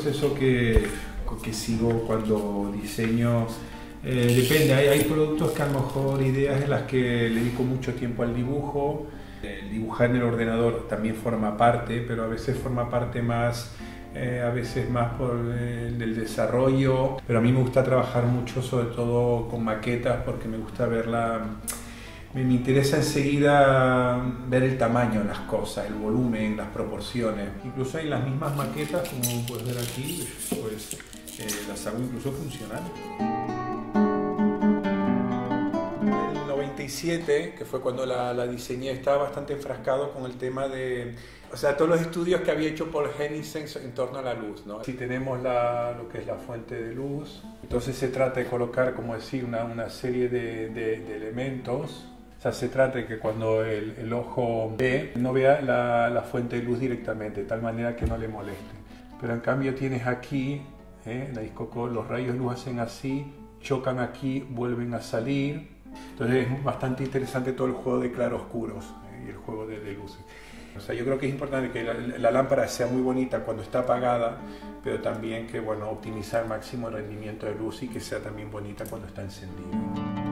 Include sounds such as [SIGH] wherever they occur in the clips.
proceso que, que sigo cuando diseño. Eh, depende, hay, hay, productos que a lo mejor ideas en las que le dedico mucho tiempo al dibujo. El dibujar en el ordenador también forma parte, pero a veces forma parte más, eh, a veces más por el, el, desarrollo. Pero a mí me gusta trabajar mucho, sobre todo con maquetas, porque me gusta verla me, interesa enseguida ver el tamaño de las cosas, el volumen, las proporciones. Incluso en las mismas maquetas, como puedes ver aquí, pues eh, las hago incluso funcionales. En el 97, que fue cuando la, la, diseñé, estaba bastante enfrascado con el tema de, o sea, todos los estudios que había hecho Paul Henningsen en torno a la luz, ¿no? Si tenemos la, lo que es la fuente de luz, entonces se trata de colocar, como decir, una, una serie de, de, de elementos o sea, se trata de que cuando el, el ojo ve, no vea la, la, fuente de luz directamente, de tal manera que no le moleste. Pero en cambio tienes aquí, ¿eh? la discoco, los rayos de luz hacen así, chocan aquí, vuelven a salir. Entonces es bastante interesante todo el juego de claroscuros ¿eh? y el juego de, de, luces. O sea, yo creo que es importante que la, la, lámpara sea muy bonita cuando está apagada, pero también que, bueno, optimizar máximo el rendimiento de luz y que sea también bonita cuando está encendida.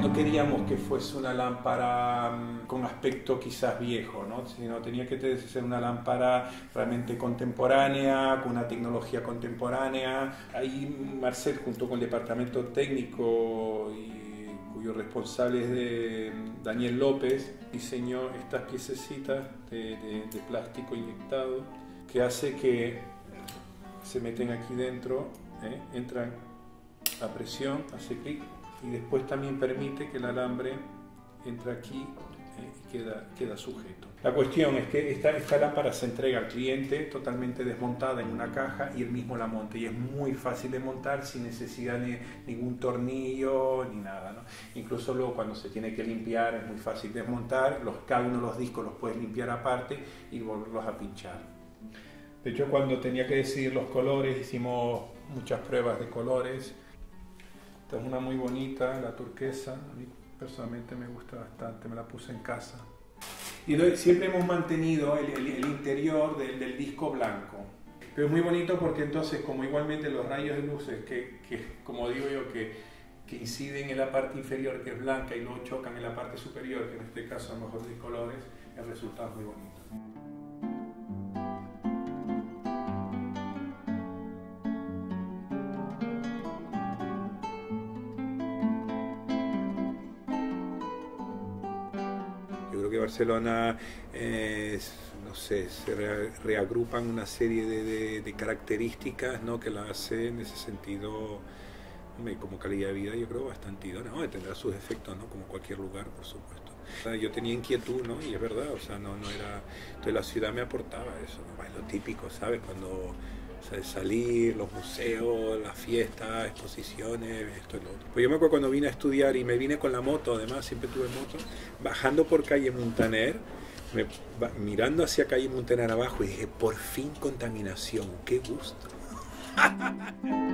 No queríamos que fuese una lámpara con aspecto quizás viejo, ¿no? sino tenía que ser una lámpara realmente contemporánea, con una tecnología contemporánea. Ahí Marcel, junto con el departamento técnico y cuyo responsable es de Daniel López, diseñó estas piececitas de plástico inyectado que hace que se meten aquí dentro, ¿eh? entran a presión, hace clic y después también permite que el alambre entre aquí eh, y queda, queda sujeto. La cuestión es que esta, esta lámpara se entrega al cliente totalmente desmontada en una caja y él mismo la monta y es muy fácil de montar sin necesidad de ningún tornillo ni nada. ¿no? Incluso luego cuando se tiene que limpiar es muy fácil desmontar, los, cada uno de los discos los puedes limpiar aparte y volverlos a pinchar. De hecho cuando tenía que decidir los colores hicimos muchas pruebas de colores esta es una muy bonita, la turquesa. A mí personalmente me gusta bastante, me la puse en casa. Y siempre hemos mantenido el, el, el interior del, del, disco blanco. Pero es muy bonito porque entonces, como igualmente los rayos de luces, que, que como digo yo, que, que, inciden en la parte inferior, que es blanca, y luego chocan en la parte superior, que en este caso a lo mejor de colores, el resultado es muy bonito. Creo que Barcelona, eh, no sé, se re, reagrupan una serie de, de, de, características ¿no? que la hacen en ese sentido, como calidad de vida, yo creo bastante idónea. ¿no? Tendrá sus efectos, ¿no? como cualquier lugar, por supuesto. Yo tenía inquietud, ¿no? Y es verdad, o sea, no, no era... Entonces la ciudad me aportaba eso, ¿no? Es lo típico, ¿sabes? Cuando o salir, los museos, las fiestas, exposiciones, esto y lo otro. Pues yo me acuerdo cuando vine a estudiar y me vine con la moto, además siempre tuve moto, bajando por calle Montaner, mirando hacia calle Montaner abajo y dije, por fin contaminación, qué gusto. [LAUGHS]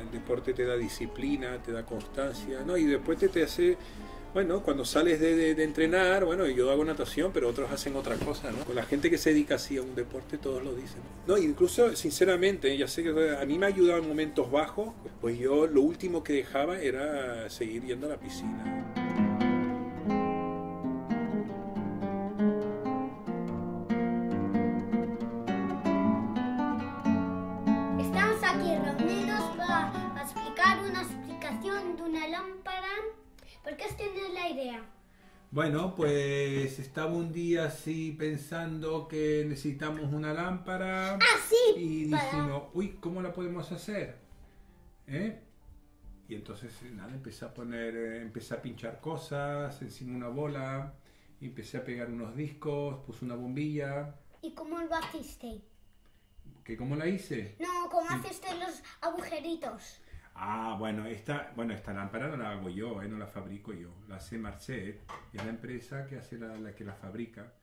El deporte te da disciplina, te da constancia, ¿no? Y después te, te hace bueno, cuando sales de, entrenar, bueno, yo hago natación, pero otros hacen otra cosa, ¿no? Con la gente que se dedica así a un deporte, todos lo dicen. No, incluso, sinceramente, ya sé que a mí me ha ayudado en momentos bajos, pues yo lo último que dejaba era seguir yendo a la piscina. Estamos aquí reunidos para explicar una explicación de una lámpara ¿Por qué has tenido la idea? Bueno, pues estaba un día así pensando que necesitamos una lámpara. Ah, sí. Y dijimos, uy, ¿cómo la podemos hacer? ¿Eh? Y entonces, nada, empecé a poner, eh, empecé a pinchar cosas, encima una bola, y empecé a pegar unos discos, puse una bombilla. ¿Y cómo lo hiciste? ¿Que cómo la hice? No, ¿cómo hiciste los agujeritos? Ah, bueno, esta, bueno, esta lámpara no la hago yo, eh, no la fabrico yo, la hace Marcet, es la empresa que hace la, la que la fabrica.